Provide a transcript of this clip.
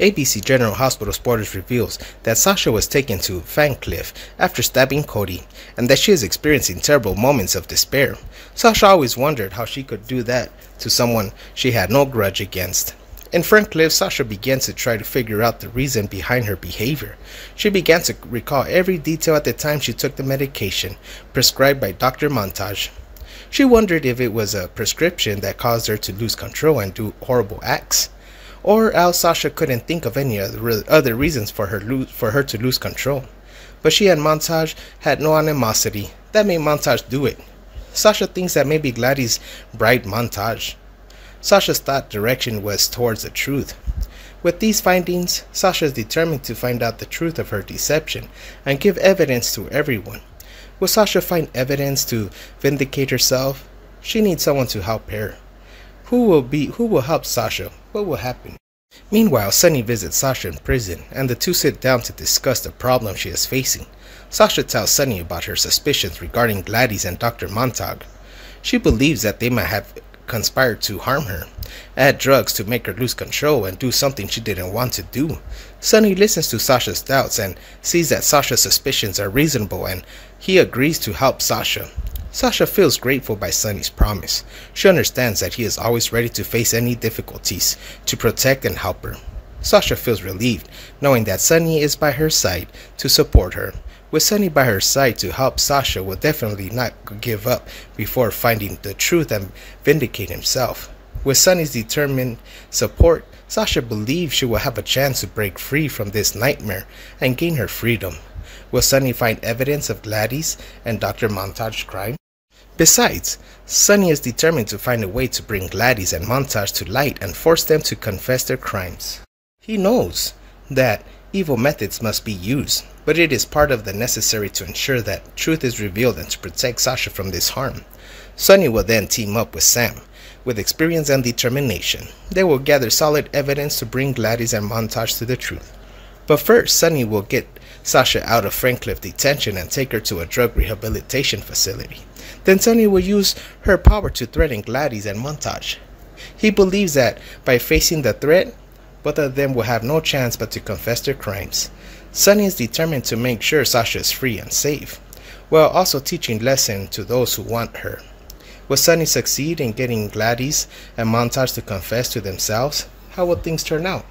ABC General Hospital Spoilers reveals that Sasha was taken to Ferncliff after stabbing Cody and that she is experiencing terrible moments of despair. Sasha always wondered how she could do that to someone she had no grudge against. In Ferncliff, Sasha began to try to figure out the reason behind her behavior. She began to recall every detail at the time she took the medication prescribed by Dr. Montage. She wondered if it was a prescription that caused her to lose control and do horrible acts or else Sasha couldn't think of any other, reasons for her, lose, for her to lose control. But she and Montage had no animosity. That made Montage do it. Sasha thinks that maybe Gladys bribed Montage. Sasha's thought direction was towards the truth. With these findings, Sasha is determined to find out the truth of her deception and give evidence to everyone. Will Sasha find evidence to vindicate herself? She needs someone to help her. Who will be who will help Sasha? What will happen? Meanwhile, Sonny visits Sasha in prison, and the two sit down to discuss the problem she is facing. Sasha tells Sonny about her suspicions regarding Gladys and Dr. Montag. She believes that they might have conspired to harm her, add drugs to make her lose control, and do something she didn't want to do. Sonny listens to Sasha's doubts and sees that Sasha's suspicions are reasonable, and he agrees to help Sasha. Sasha feels grateful by Sonny's promise. She understands that he is always ready to face any difficulties to protect and help her. Sasha feels relieved knowing that Sonny is by her side to support her. With Sonny by her side to help, Sasha will definitely not give up before finding the truth and vindicate himself. With Sonny's determined support, Sasha believes she will have a chance to break free from this nightmare and gain her freedom. Will Sonny find evidence of Gladys and Dr. Montage's crime? Besides, Sonny is determined to find a way to bring Gladys and Montage to light and force them to confess their crimes. He knows that evil methods must be used, but it is part of the necessary to ensure that truth is revealed and to protect Sasha from this harm. Sonny will then team up with Sam. With experience and determination, they will gather solid evidence to bring Gladys and Montage to the truth. But first, Sonny will get Sasha out of Ferncliff detention and take her to a drug rehabilitation facility. Then Sonny will use her power to threaten Gladys and Montage. He believes that by facing the threat, both of them will have no chance but to confess their crimes. Sonny is determined to make sure Sasha is free and safe, while also teaching lesson to those who want her. Will Sonny succeed in getting Gladys and Montage to confess to themselves? How will things turn out?